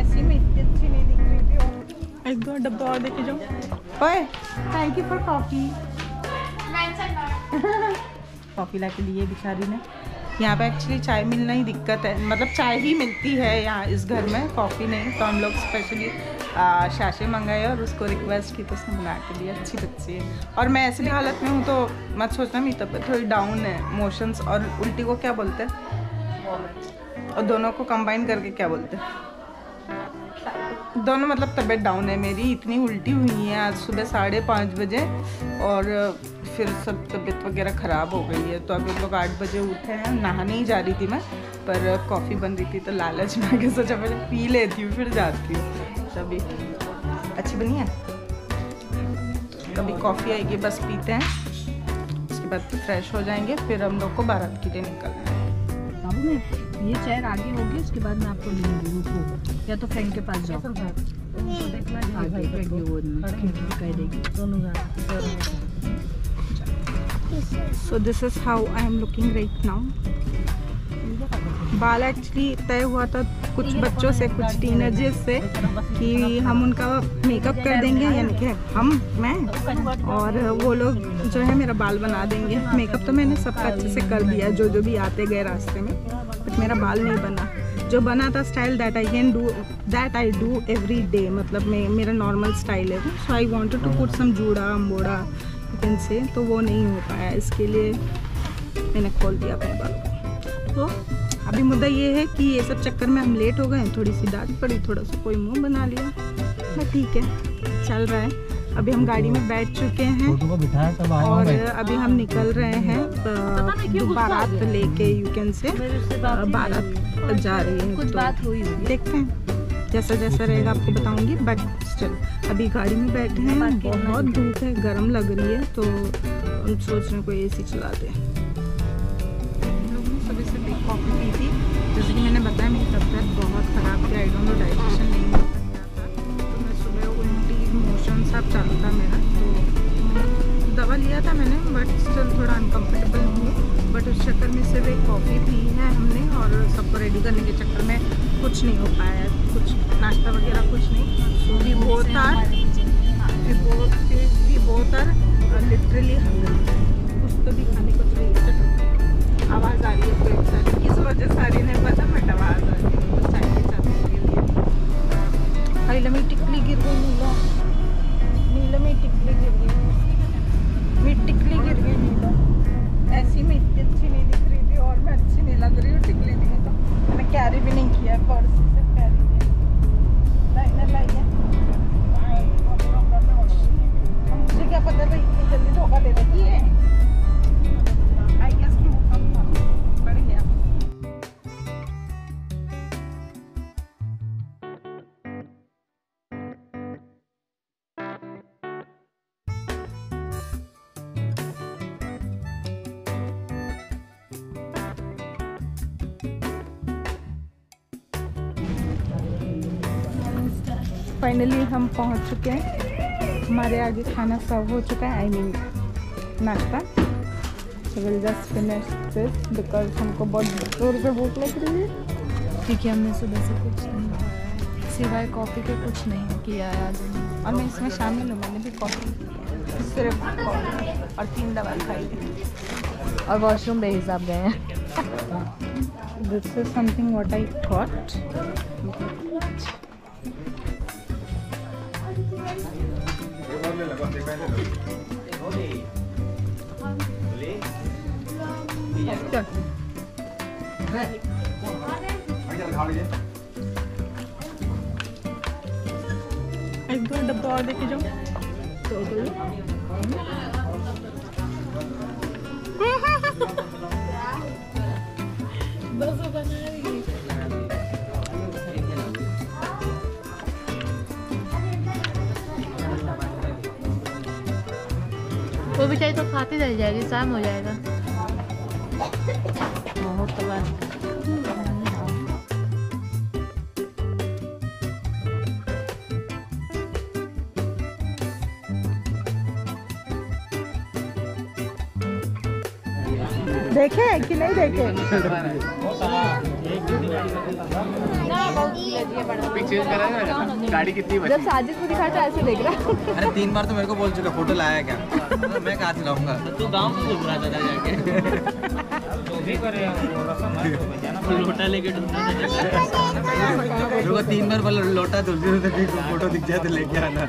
ऐसी में इतनी अच्छी नहीं दिख रही थी एक दो डब्बा और देखे जाओ ओए thank you for coffee coffee ला के लिए बेचारी ने। यहाँ पे एक्चुअली चाय मिलना ही दिक्कत है। मतलब चाय ही मिलती है यहाँ इस घर में कॉफ़ी नहीं। तो हम लोग स्पेशली शाशे मंगाए और उसको रिक्वेस्ट की तो उसने बना के लिए अच्छी बच्ची है। और मैं ऐसी हालत में हूँ तो मत सोचना मेरी तबीयत थोड़ी डाउन है। मोशंस और उल्टी को क्या बोलते हैं? और दोनों को कंबाइन करके क्या बोलते हैं? दोनों मतलब तबीयत डाउन है मेरी, इतनी उल्टी हुई है आज सुबह साढ़े पाँच बजे और फिर सब तबीयत वगैरह ख़राब हो गई है। तो अभी लोग आठ बजे उठे हैं नहाने ही जा रही थी मैं, पर कॉफ़ी बन रही थी तो लालच में आगे सोचा पहले पी लेती हूँ, फिर जाती हूँ। तभी अच्छी बनी है? कभी कॉफ़ी आएगी, बस पीते हैं। उसके बाद फ्रेश हो जाएँगे, फिर हम लोग को बारात के लिए निकलना है। ये चेयर आगे होगी उसके बाद मैं आपको ले लूँगी रुको या तो फ्रेंड के पास जाओ। आगे फेंक वो कह देगी। दोनों so this is how I am looking right now बाल एक्चुअली तय हुआ था कुछ बच्चों से कुछ टीनेजर्स से कि हम उनका मेकअप कर देंगे यानी कि हम मैं। और वो लोग जो है मेरा बाल बना देंगे। मेकअप तो मैंने सबका अच्छे से कर दिया जो जो भी आते गए रास्ते में। बट मेरा बाल नहीं बना। जो बना था style that I can do that I do every day मतलब मैं, मेरा नॉर्मल स्टाइल है so I wanted to put some जूड़ा अम्बोड़ा चिकन से तो वो नहीं हो पाया। इसके लिए मैंने खोल दिया अपने बाल तो अभी मुद्दा ये है कि ये सब चक्कर में हम लेट हो गए थोड़ी सी डांट पड़ी, थोड़ा सा कोई मुँह बना लिया। बट ठीक है, चल रहा है। अभी हम गाड़ी में बैठ चुके हैं। और अभी हम निकल रहे हैं बारात लेके यू कैन से बारात जा रही है कुछ तो बात हुई देखते हैं जैसा जैसा रहेगा आपको बताऊँगी बट स्टिल अभी गाड़ी में बैठे हैं बहुत धूप है गर्म लग रही है तो हम सोच रहे हैं कोई एसी चला दे। हम लोग ने सुबह से बिग कॉफ़ी पी थी। जैसे कि मैंने बताया मेरी तबीयत बहुत ख़राब थी आई डोंट नो डाइजेशन सब चालू था मेरा तो दवा लिया था मैंने बट स्टिल थोड़ा अनकम्फर्टेबल हूँ। बट उस चक्कर में सिर्फ़ एक कॉफ़ी पी है हमने और सबको रेडी करने के चक्कर में कुछ नहीं हो पाया। कुछ नाश्ता वगैरह कुछ नहीं। We both are we both we both are literally hungry भी फाइनली हम पहुँच चुके हैं। हमारे आगे खाना सर्व हो चुका है आई मीन नाश्ता। Will just finish this because हमको बहुत ज़ोर से भूख लग रही है। क्योंकि हमने सुबह से कुछ नहीं खाया। सिवाय कॉफ़ी के कुछ नहीं किया है आज। और मैं इसमें शामिल हूँ मैंने भी कॉफ़ी सिर्फ़ कॉफ़ी और तीन दवा खाई और वॉशरूम बेहिसाब गए हैं। This is something what I got एक दो डब्बा और देखे जाओ तो दो वो चाहिए तो खाती रह जाएगी, शाम हो जाएगा। बहुत तो देखे कि नहीं देखे? चेंज करा है गाड़ी कितनी जब साजिद को दिखा था ऐसे देख रहा अरे तीन बार तो मेरे को बोल चुका फ़ोटो लाया क्या मैं कहाँ से लाऊँगा तू गाँव में घूम रहा था जाके लोटा लेके ढूंढना तीन बार बोला लोटा तुलसी से फ़ोटो दिख जाए तो लेके आना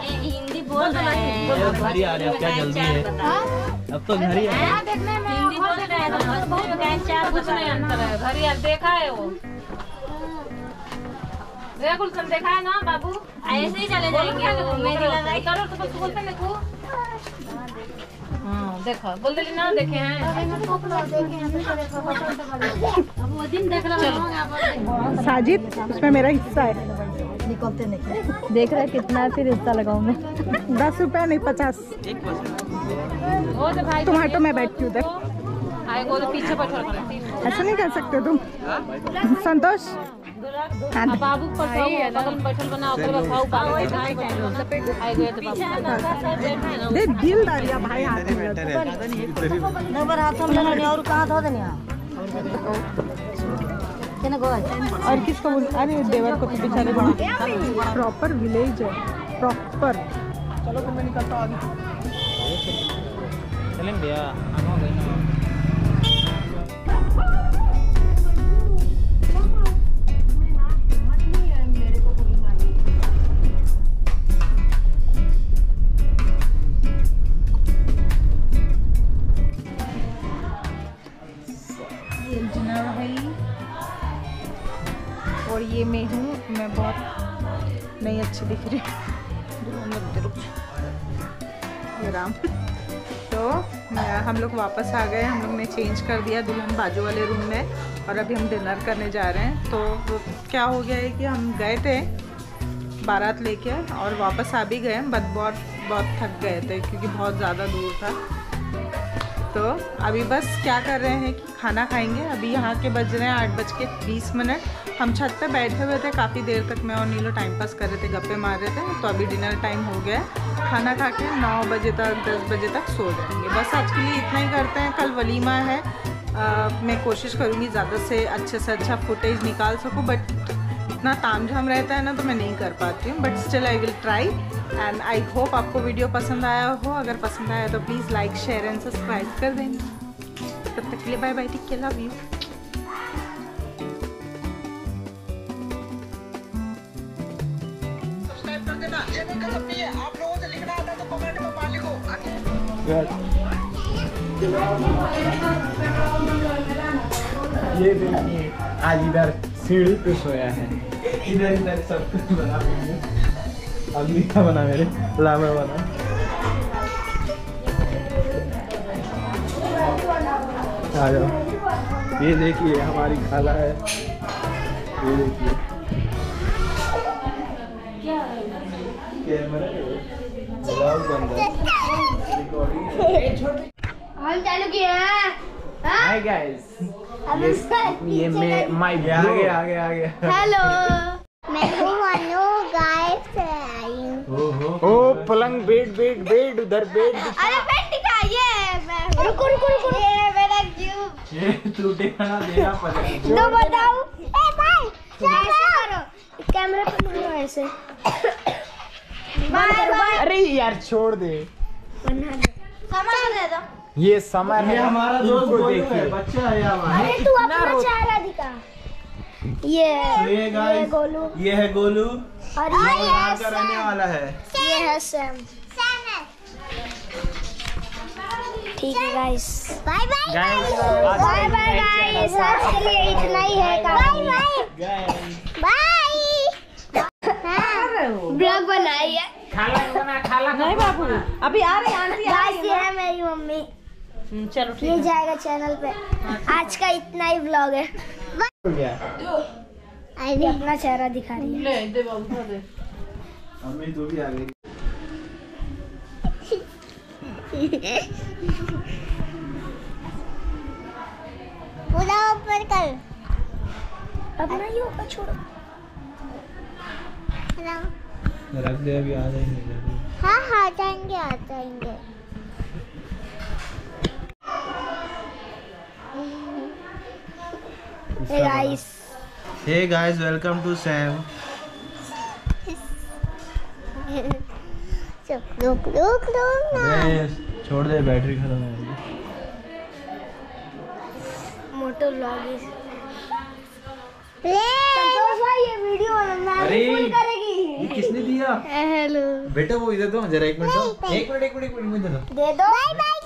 हिंदी बोल हैं। घर ही। आ रहे अब क्या जल्दी है? अब तो घर ही आ रहे हिंदी बोल रहे हैं तो भोजपुरी चार कुछ नहीं अंतर है। घर ही देखा है वो? रे गुलशन देखा है ना बाबू? ऐसे ही चले जाएँगे वो मेरी लड़ाई करो तो बस बोलते ना तू। हाँ देखो। बोल दिली ना देखे हैं। अब वो दिन देख रहा साजिद उसमें मेरा हिस्सा है। देख रहा है कितना फिर हिस्सा लगाऊँ मैं। दस रुपया नहीं पचास। वो तो भाई टमाटो में बैठती हूँ उधर आए वो तो पीछे ऐसा नहीं कर सकते तुम। संतोष? हाँ, बाबू तो बाबू दे दिल डालिया भाई हाथ में। और कहाँ धो देनी और किसको बोल अरे देवर को तो बेचारे प्रॉपर विलेज है। प्रॉपर चलो तो मैं निकलता हूँ आगे। चलें भैया नहीं अच्छी दिख रही। राम। तो हम लोग वापस आ गए। हम लोग ने चेंज कर दिया दुल्हन बाजू वाले रूम में। और अभी हम डिनर करने जा रहे हैं। तो क्या हो गया है कि हम गए थे बारात लेके और वापस आ भी गए। बट बहुत बहुत थक गए थे क्योंकि बहुत ज़्यादा दूर था। तो अभी बस क्या कर रहे हैं कि खाना खाएँगे। अभी यहाँ के बज रहे हैं आठ बज के बीस मिनट। हम छत पे बैठे हुए थे काफ़ी देर तक मैं और नीलो टाइम पास कर रहे थे गप्पे मार रहे थे। तो अभी डिनर टाइम हो गया। खाना खा के नौ बजे तक दस बजे तक सो जाएँगे। बस आज के लिए इतना ही करते हैं। कल वलीमा है। आ, मैं कोशिश करूँगी ज़्यादा से अच्छे से अच्छा फुटेज निकाल सकूँ बट इतना ताम झाम रहता है ना तो मैं नहीं कर पाती हूँ but still I will try and I hope आपको वीडियो पसंद आया हो। अगर पसंद आया तो please like share and subscribe कर देना। तब तक के लिए bye bye take care love you ये देखिए आज इधर सीढ़ी पे सोया है। इधर इधर सब कुछ बना का बना मेरे लामा बना। आ जाओ। ये देखिए हमारी खाला है। ये देखिए। हम चालू किए हैं। हाय गाइस ये ये मैं माय आगे आगे आगे हेलो। ओ पलंग बेड बेड बेड उधर बेड अरे बेटी का ये मैं रुको रुको रुको ये मेरा क्यूब ये टूटेगा ना देना पड़ेगा तो बताओ। ए भाई ऐसे करो। कैमरे पे मारो ऐसे। Bye bye. अरे यार छोड़ दे। सामान दे दो। ये समर है। हमारा दोस्त देखिए। बच्चा है हमारा। अरे तू अपना चेहरा दिखा ये ये ये गाइस गोलू। ये है गोलू। और ये यहाँ है का रहने वाला है। ये है सैम। ठीक है guys bye bye bye bye guys आज के लिए इतना ही है बाय बाय बाय ब्लॉग बनाइए नहीं बाबू अभी आ रहे आंटी गाइस ये है मेरी मम्मी। चलो ये जाएगा चैनल पे। आज का इतना ही ब्लॉग है। हो गया अपना चेहरा दिखा रही है। ले दे बाबू दे। तू भी आ गई। पूरा ऊपर कर। अपना ही ऊपर छोड़ो। रख दे अभी आ जाएँगे हाँ हाँ आ जाएँगे आ जाएँगे। Hey guys. Hey guys welcome to Sam चुप रुक रुक रुक ना छोड़ दे बैटरी खत्म हो गई। मोटर लॉगिस संतोष भाई ये वीडियो अरे। करेगी। ये किसने दिया? हेलो। बेटा वो इधर दो जरा एक मिनट दो। एक मिनट एक मिनट एक मिनट दे दो। Bye bye.